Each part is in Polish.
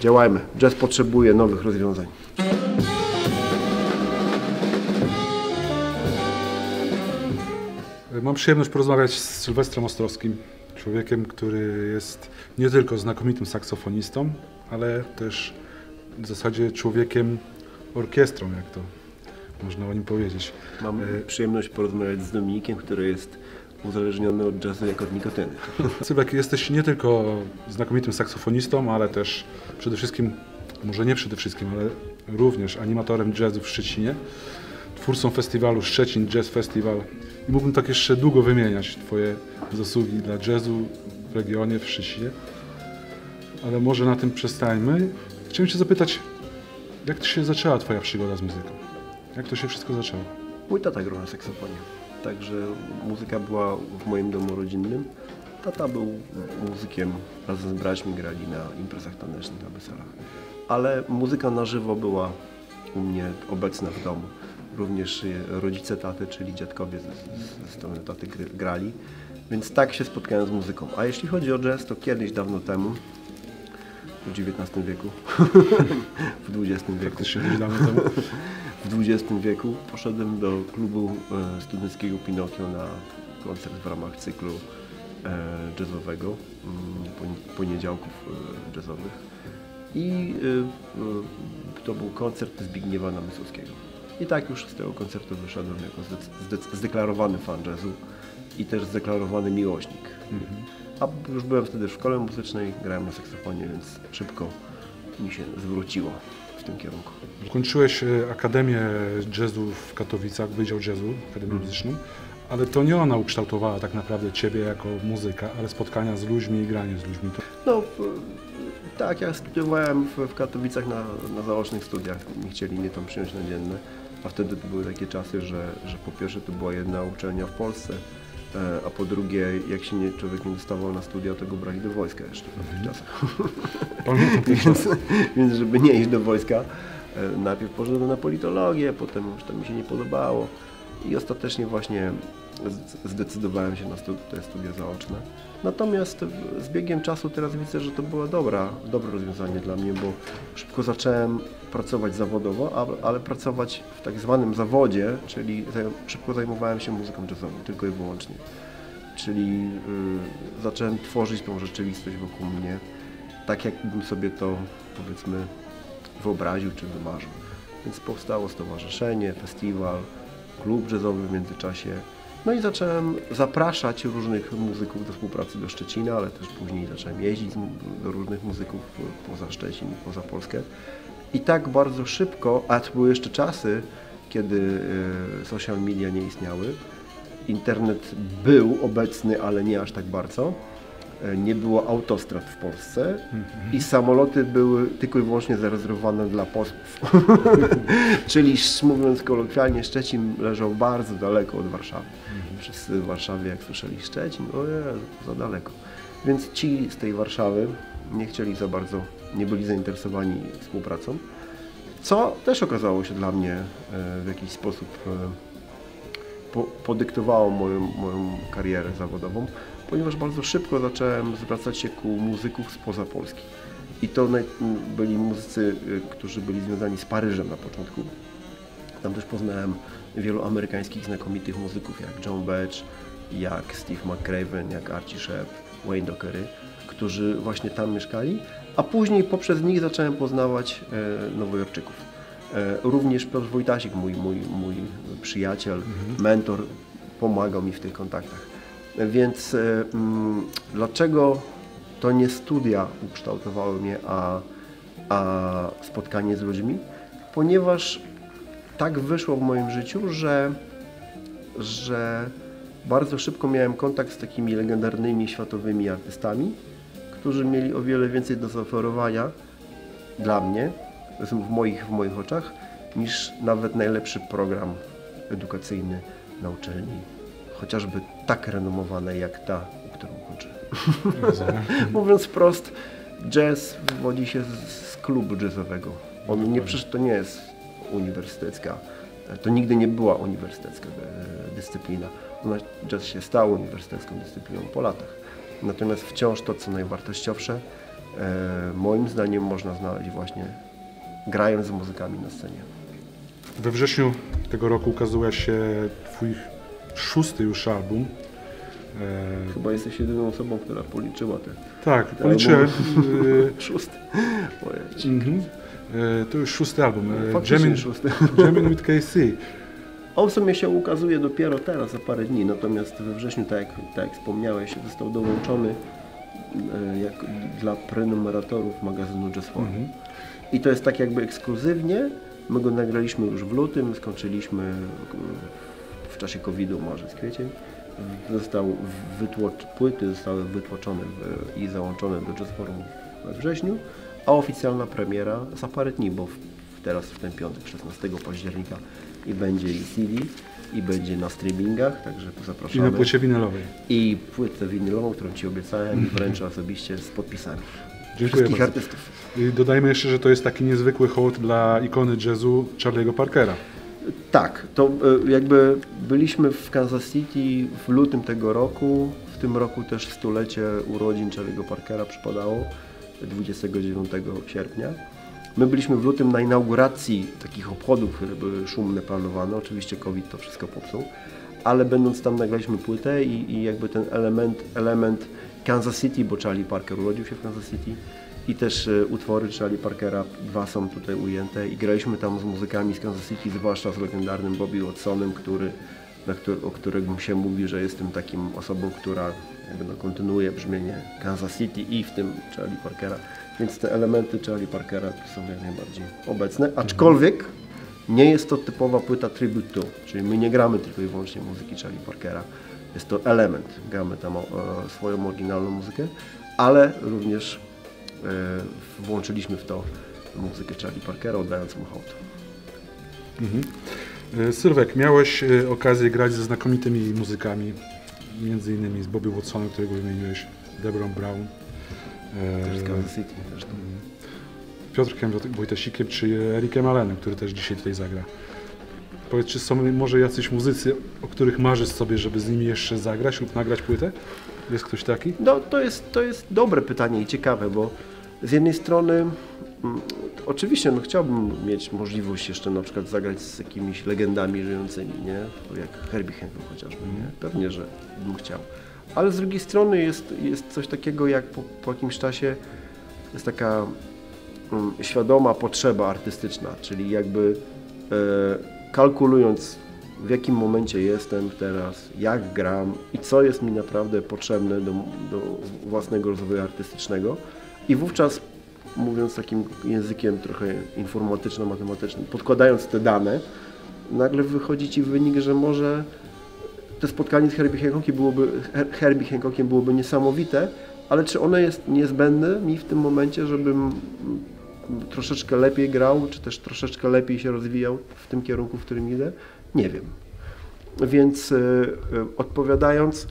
Działajmy. Jazz potrzebuje nowych rozwiązań. Mam przyjemność porozmawiać z Sylwestrem Ostrowskim, człowiekiem, który jest nie tylko znakomitym saksofonistą, ale też w zasadzie człowiekiem orkiestrą, jak to można o nim powiedzieć. Mam przyjemność porozmawiać z Dominikiem, który jest uzależniony od jazzu jak od nikotyny. Sylwek, jesteś nie tylko znakomitym saksofonistą, ale też przede wszystkim, może nie przede wszystkim, ale również animatorem jazzu w Szczecinie, twórcą festiwalu Szczecin Jazz Festival i mógłbym tak jeszcze długo wymieniać Twoje zasługi dla jazzu w regionie, w Szczecinie, ale może na tym przestańmy. Chciałem Cię zapytać, jak to się zaczęła Twoja przygoda z muzyką? Jak to się wszystko zaczęło? Mój tata grał na saksofonie, także muzyka była w moim domu rodzinnym. Tata był muzykiem, razem z braćmi grali na imprezach tanecznych, na weselach. Ale muzyka na żywo była u mnie obecna w domu. Również rodzice taty, czyli dziadkowie ze, ze strony taty grali. Więc tak się spotkałem z muzyką. A jeśli chodzi o jazz, to kiedyś dawno temu, w XIX wieku, w XX wieku, dawno temu. w XX wieku poszedłem do klubu e, studenckiego Pinokio na koncert w ramach cyklu e, jazzowego, mm, poni- poniedziałków e, jazzowych. I to był koncert Zbigniewa Namysłowskiego. I tak już z tego koncertu wyszedłem jako zdeklarowany fan jazzu i też zdeklarowany miłośnik. A już byłem wtedy w szkole muzycznej, grałem na saksofonie, więc szybko mi się zwróciło w tym kierunku. Ukończyłeś e, Akademię Jazzu w Katowicach, Wydział Jazzu, Akademię Muzyczną, ale to nie ona ukształtowała tak naprawdę Ciebie jako muzyka, ale spotkania z ludźmi i granie z ludźmi. No, tak, ja studiowałem w, Katowicach na, na zaocznych studiach. Nie chcieli mnie tam przyjąć na dzienne. A wtedy to były takie czasy, że, że po pierwsze to była jedna uczelnia w Polsce, e, a po drugie, jak się nie, człowiek nie dostawał na studia, to go brali do wojska jeszcze w tych czasach. pamiętam ten czas. więc, więc żeby nie iść do wojska, najpierw poszedłem na politologię, potem już to mi się nie podobało i ostatecznie właśnie zdecydowałem się na stu- te studia zaoczne. Natomiast z biegiem czasu teraz widzę, że to było dobra, dobre rozwiązanie dla mnie, bo szybko zacząłem pracować zawodowo, ale pracować w tak zwanym zawodzie, czyli szybko zajmowałem się muzyką jazzową, tylko i wyłącznie. Czyli y, zacząłem tworzyć tą rzeczywistość wokół mnie, tak jakbym sobie to powiedzmy wyobraził czy wymarzył. Więc powstało stowarzyszenie, festiwal, klub jazzowy w międzyczasie. No i zacząłem zapraszać różnych muzyków do współpracy do Szczecina, ale też później zacząłem jeździć do różnych muzyków poza Szczecin, poza Polskę. I tak bardzo szybko, a to były jeszcze czasy, kiedy e, social media nie istniały. Internet był obecny, ale nie aż tak bardzo. E, Nie było autostrad w Polsce i samoloty były tylko i wyłącznie zarezerwowane dla posłów. Czyli mówiąc kolokwialnie, Szczecin leżał bardzo daleko od Warszawy. Wszyscy w Warszawie, jak słyszeli Szczecin, o Jezu, za daleko. Więc ci z tej Warszawy nie chcieli za bardzo, nie byli zainteresowani współpracą. Co też okazało się dla mnie e, w jakiś sposób e, po, podyktowało moją, moją karierę zawodową, ponieważ bardzo szybko zacząłem zwracać się ku muzyków spoza Polski. I to byli muzycy, y, którzy byli związani z Paryżem na początku. Tam też poznałem wielu amerykańskich znakomitych muzyków jak John Batch, jak Steve McCraven, jak Archie Shepp, Wayne Dockery, którzy właśnie tam mieszkali, a później poprzez nich zacząłem poznawać e, Nowojorczyków. E, również Piotr Wojtasik, mój, mój, mój przyjaciel, mentor, pomagał mi w tych kontaktach. Więc e, mm, dlaczego to nie studia ukształtowały mnie, a, a spotkanie z ludźmi? Ponieważ tak wyszło w moim życiu, że, że bardzo szybko miałem kontakt z takimi legendarnymi światowymi artystami, którzy mieli o wiele więcej do zaoferowania dla mnie, w moich, w moich oczach, niż nawet najlepszy program edukacyjny na uczelni, chociażby tak renomowanej jak ta, którą ukończyłem. Mówiąc wprost, jazz wywodzi się z, klubu jazzowego. On nie, przecież to nie jest uniwersytecka, to nigdy nie była uniwersytecka e, dyscyplina. Ona, jazz się stał uniwersytecką dyscypliną po latach. Natomiast wciąż to, co najwartościowsze, e, moim zdaniem można znaleźć właśnie grając z muzykami na scenie. We wrześniu tego roku ukazuje się Twój szósty już album. E... Chyba jesteś jedyną osobą, która policzyła te. Tak, policzyłem. szósty. Mhm. E, to już szósty album. E, Jamin, szósty. Jamin with KC. On w sumie się ukazuje dopiero teraz, za parę dni, natomiast we wrześniu, tak jak, tak jak wspomniałeś, został dołączony e, jak dla prenumeratorów magazynu Jazz Forum. Mhm. I to jest tak jakby ekskluzywnie. My go nagraliśmy już w lutym, skończyliśmy w czasie COVID-u, może z kwiecień. Został wytłocz, płyty zostały wytłoczone w, i załączone do Jazz Forum we wrześniu, a oficjalna premiera za parę dni, bo w, teraz w ten piątek, 16 października i będzie i CD, i będzie na streamingach, także zapraszamy. I na płycie winylowej. I płytę winylową, którą Ci obiecałem i wręczę osobiście z podpisami. Dziękuję Wszystkich bardzo. artystów. I dodajmy jeszcze, że to jest taki niezwykły hołd dla ikony jazzu Charlie'ego Parkera. Tak, to e, jakby byliśmy w Kansas City w lutym tego roku. W tym roku też stulecie urodzin Charlie'ego Parkera przypadało 29 sierpnia. My byliśmy w lutym na inauguracji takich obchodów, które były szumne, planowane. Oczywiście COVID to wszystko popsuł, ale będąc tam nagraliśmy płytę i, i jakby ten element, element Kansas City, bo Charlie Parker urodził się w Kansas City i też e, utwory Charlie Parkera, dwa są tutaj ujęte i graliśmy tam z muzykami z Kansas City, zwłaszcza z legendarnym Bobby Watsonem, który, na który, o którym się mówi, że jestem takim osobą, która jakby no, kontynuuje brzmienie Kansas City i w tym Charlie Parkera. Więc te elementy Charlie Parkera są jak najbardziej obecne, aczkolwiek nie jest to typowa płyta Tribute to, czyli my nie gramy tylko i wyłącznie muzyki Charlie Parkera. Jest to element, gramy tam o swoją oryginalną muzykę, ale również e, włączyliśmy w to muzykę Charlie Parkera, oddając mu hołd. Mhm. E, Sylwek, miałeś e, okazję grać ze znakomitymi muzykami, między innymi z Bobby Watsonem, którego wymieniłeś, Deborah Brown, też z Kansas City. Zresztą. Piotrkiem Wojtasikiem czy Erikiem Allenem, który też dzisiaj tutaj zagra. Powiedz, czy są może jacyś muzycy, o których marzysz sobie, żeby z nimi jeszcze zagrać lub nagrać płytę? Jest ktoś taki? No, to jest, to jest dobre pytanie i ciekawe, bo z jednej strony mm, oczywiście no, chciałbym mieć możliwość jeszcze na przykład zagrać z jakimiś legendami żyjącymi, nie? Jak Herbie Hancock chociażby, nie? Pewnie, że bym chciał ale z drugiej strony jest, jest coś takiego jak po, po jakimś czasie jest taka um, świadoma potrzeba artystyczna, czyli jakby e, kalkulując w jakim momencie jestem teraz, jak gram i co jest mi naprawdę potrzebne do, do własnego rozwoju artystycznego. I wówczas mówiąc takim językiem trochę informatyczno-matematycznym, podkładając te dane, nagle wychodzi Ci wynik, że może to spotkanie z Herbie Hancockiem byłoby, Herbie Hancockiem byłoby niesamowite, ale czy ono jest niezbędne mi w tym momencie, żebym troszeczkę lepiej grał, czy też troszeczkę lepiej się rozwijał w tym kierunku, w którym idę? Nie wiem. Więc yy, odpowiadając,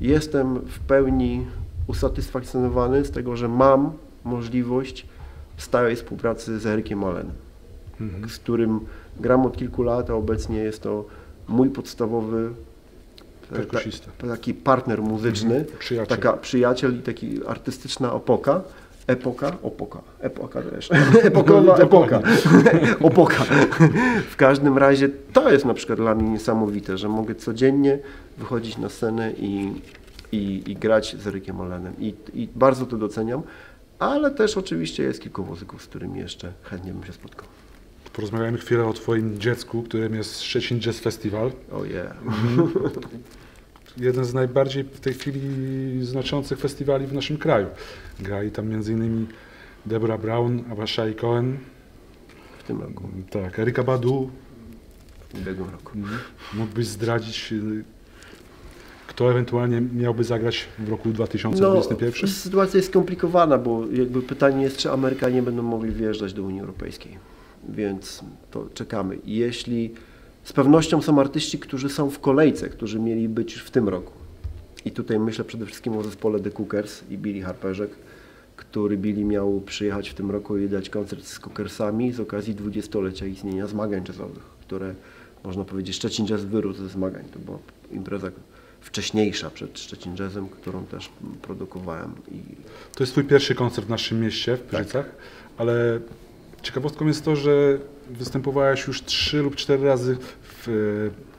jestem w pełni usatysfakcjonowany z tego, że mam możliwość stałej współpracy z Erykiem Allenem, mhm. z którym gram od kilku lat, a obecnie jest to mój podstawowy Perkusista. Ta, taki partner muzyczny, mhm. przyjaciel. taka przyjaciel i taki artystyczna opoka. Epoka, opoka, epoka też. Epokowa epoka. Opoka. W każdym razie to jest na przykład dla mnie niesamowite, że mogę codziennie wychodzić na scenę i, i, i grać z Rykiem Olenem. I, I bardzo to doceniam, ale też oczywiście jest kilku muzyków, z którymi jeszcze chętnie bym się spotkał. Porozmawiajmy chwilę o Twoim dziecku, którym jest Szczecin Jazz Festival. Oh yeah. Jeden z najbardziej w tej chwili znaczących festiwali w naszym kraju. Grali tam m.in. Deborah Brown, Abashai Cohen. W tym roku. Tak, Erika Badu. W ubiegłym roku. Mhm. Mógłbyś zdradzić, y, kto ewentualnie miałby zagrać w roku 2021? No, sytuacja jest skomplikowana, bo jakby pytanie jest, czy Amerykanie będą mogli wjeżdżać do Unii Europejskiej więc to czekamy. Jeśli z pewnością są artyści, którzy są w kolejce, którzy mieli być w tym roku. I tutaj myślę przede wszystkim o zespole The Cookers i Billy Harperzek, który Billy miał przyjechać w tym roku i dać koncert z Cookersami z okazji dwudziestolecia istnienia zmagań jazzowych, które można powiedzieć Szczecin Jazz wyrósł ze zmagań. To była impreza wcześniejsza przed Szczecin Jazzem, którą też produkowałem. I To jest Twój pierwszy koncert w naszym mieście, w Pyrzycach, ale ciekawostką jest to, że występowałeś już trzy lub cztery razy w e,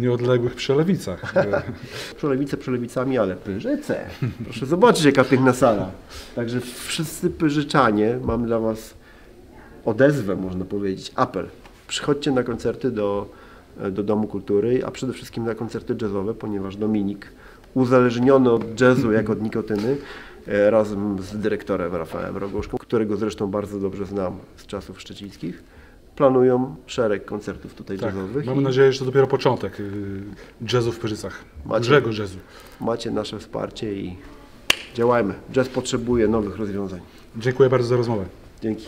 nieodległych Przelewicach. E, Przelewice przelewicami, ale Pyrzyce. Proszę zobaczyć, jaka piękna sala. Także wszyscy Pyrzyczanie, mam dla Was odezwę, można powiedzieć, apel. Przychodźcie na koncerty do, do Domu Kultury, a przede wszystkim na koncerty jazzowe, ponieważ Dominik, uzależniony od jazzu jak od nikotyny, e, razem z dyrektorem Rafałem Rogoszką, którego zresztą bardzo dobrze znam z czasów szczecińskich, planują szereg koncertów tutaj tak, jazzowych. mamy i- nadzieję, że to dopiero początek y, jazzu w Pyrzycach. Macie- Dużego jazzu. macie nasze wsparcie i działajmy. Jazz potrzebuje nowych rozwiązań. Dziękuję bardzo za rozmowę. Dzięki.